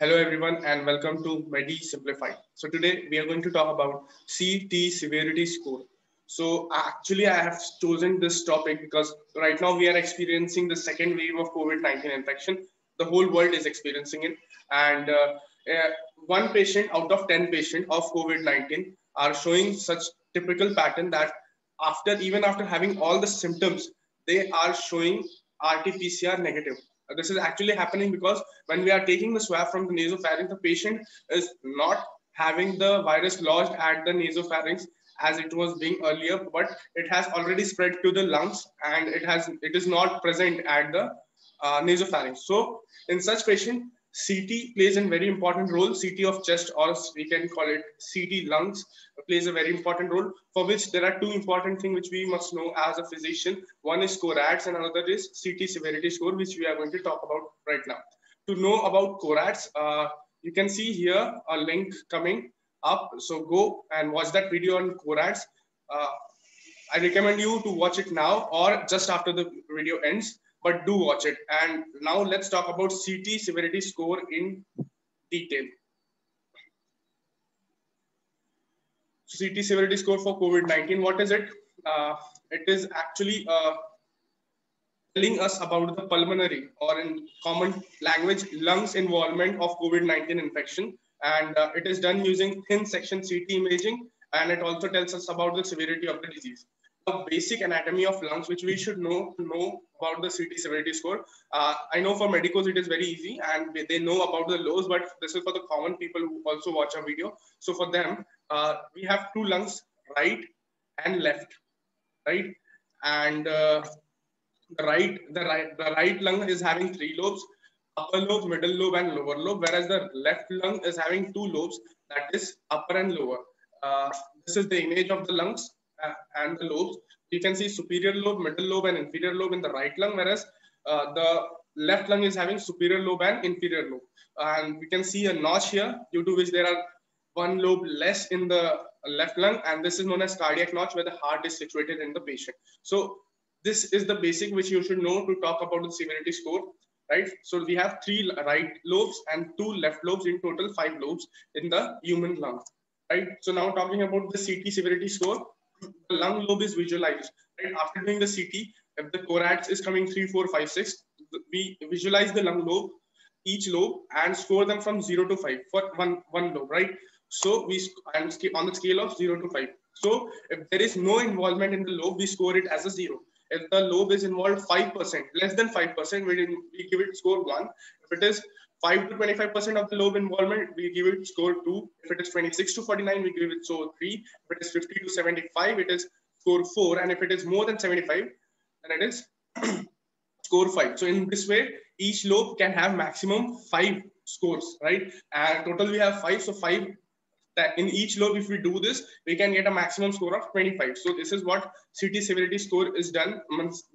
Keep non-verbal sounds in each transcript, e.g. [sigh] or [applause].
Hello everyone and welcome to Meddy Simplified. So today we are going to talk about CT severity score. So actually I have chosen this topic because right now we are experiencing the second wave of COVID-19 infection. The whole world is experiencing it and uh, uh, one patient out of 10 patients of COVID-19 are showing such typical pattern that after even after having all the symptoms, they are showing RT-PCR negative this is actually happening because when we are taking the swab from the nasopharynx, the patient is not having the virus lodged at the nasopharynx as it was being earlier, but it has already spread to the lungs and it has it is not present at the uh, nasopharynx. So in such patient, CT plays a very important role. CT of chest, or we can call it CT lungs, plays a very important role. For which there are two important things which we must know as a physician. One is CORADS, and another is CT severity score, which we are going to talk about right now. To know about CORADS, uh, you can see here a link coming up. So go and watch that video on CORADS. Uh, I recommend you to watch it now or just after the video ends but do watch it. And now let's talk about CT severity score in detail. CT severity score for COVID-19, what is it? Uh, it is actually uh, telling us about the pulmonary or in common language, lungs involvement of COVID-19 infection. And uh, it is done using thin section CT imaging. And it also tells us about the severity of the disease basic anatomy of lungs, which we should know know about the CT severity score. Uh, I know for medicos it is very easy and they know about the lows, but this is for the common people who also watch our video. So for them, uh, we have two lungs, right and left, right? And uh, the right, the right, the right lung is having three lobes, upper lobe, middle lobe, and lower lobe, whereas the left lung is having two lobes, that is upper and lower. Uh, this is the image of the lungs and the lobes. You can see superior lobe, middle lobe, and inferior lobe in the right lung, whereas uh, the left lung is having superior lobe and inferior lobe. And we can see a notch here, due to which there are one lobe less in the left lung, and this is known as cardiac notch, where the heart is situated in the patient. So this is the basic which you should know to talk about the severity score right? So we have three right lobes and two left lobes, in total five lobes in the human lung, right? So now talking about the CT severity score, the lung lobe is visualized. Right after doing the CT, if the CORADS is coming three, four, five, six, we visualize the lung lobe, each lobe, and score them from zero to five for one one lobe, right? So we and on the scale of zero to five. So if there is no involvement in the lobe, we score it as a zero. If the lobe is involved five percent, less than five percent, we, we give it score one. If it is 5 to 25% of the lobe involvement, we give it score 2. If it is 26 to 49, we give it score 3. If it is 50 to 75, it is score 4. And if it is more than 75, then it is [clears throat] score 5. So in this way, each lobe can have maximum 5 scores, right? And total we have 5. So 5 that in each lobe, if we do this, we can get a maximum score of 25. So this is what CT severity score is done.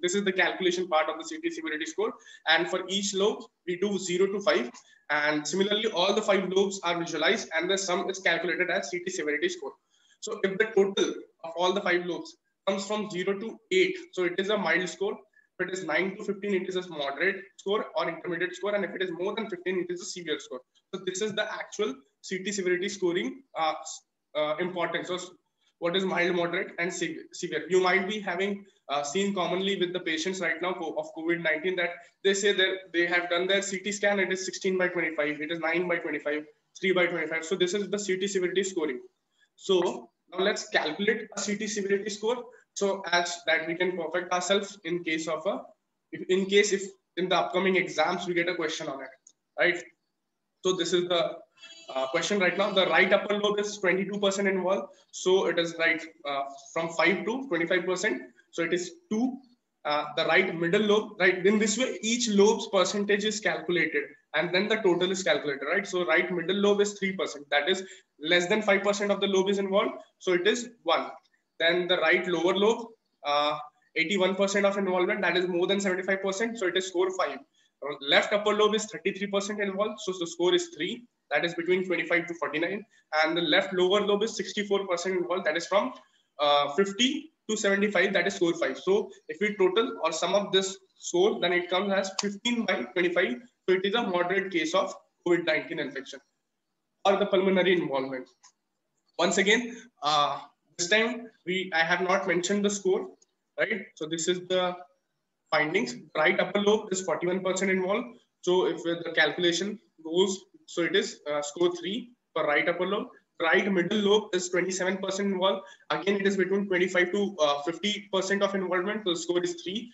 This is the calculation part of the CT severity score. And for each lobe, we do zero to five. And similarly, all the five lobes are visualized and the sum is calculated as CT severity score. So if the total of all the five lobes comes from zero to eight, so it is a mild score. If it is 9 to 15, it is a moderate score or intermediate score. And if it is more than 15, it is a severe score. So this is the actual CT severity scoring uh, uh, importance. So what is mild, moderate, and severe? You might be having uh, seen commonly with the patients right now of COVID-19 that they say that they have done their CT scan. It is 16 by 25. It is 9 by 25, 3 by 25. So this is the CT severity scoring. So now let's calculate a CT severity score. So as that we can perfect ourselves in case of a, in case if in the upcoming exams we get a question on it, right? So this is the uh, question right now. The right upper lobe is 22% involved. So it is right uh, from 5 to 25%. So it is 2. Uh, the right middle lobe, right? In this way, each lobe's percentage is calculated and then the total is calculated, right? So right middle lobe is 3%. That is less than 5% of the lobe is involved. So it is 1. Then the right lower lobe, 81% uh, of involvement, that is more than 75%. So it is score 5. Left upper lobe is 33% involved. So the score is 3 that is between 25 to 49 and the left lower lobe is 64% involved that is from uh, 50 to 75 that is score 5 so if we total or sum of this score then it comes as 15 by 25 so it is a moderate case of COVID-19 infection or the pulmonary involvement. Once again, uh, this time we I have not mentioned the score, right? So this is the findings. Right upper lobe is 41% involved. So if the calculation goes, so it is uh, score three for right upper lobe. Right middle lobe is 27% involved. Again, it is between 25 to 50% uh, of involvement. So the score is three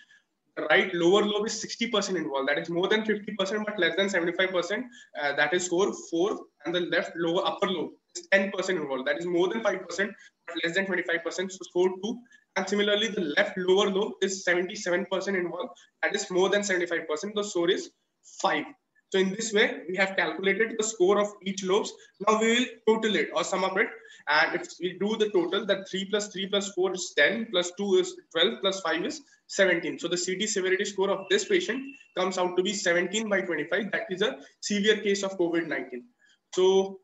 right lower lobe is 60% involved. That is more than 50%, but less than 75%. Uh, that is score four. And the left lower upper lobe is 10% involved. That is more than 5%, but less than 25%. So score two. And similarly, the left lower lobe is 77% involved. That is more than 75%. The score is five. So in this way, we have calculated the score of each lobes. Now we will total it or sum up it. And if we do the total, that 3 plus 3 plus 4 is 10, plus 2 is 12, plus 5 is 17. So the CT severity score of this patient comes out to be 17 by 25. That is a severe case of COVID-19. So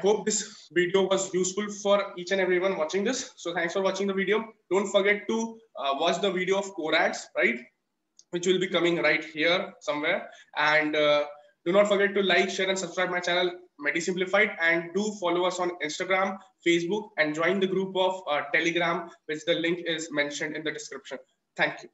hope this video was useful for each and everyone watching this. So thanks for watching the video. Don't forget to uh, watch the video of CORADS, right? Which will be coming right here somewhere. And uh, do not forget to like, share, and subscribe my channel, Meddysimplified, and do follow us on Instagram, Facebook, and join the group of uh, Telegram, which the link is mentioned in the description. Thank you.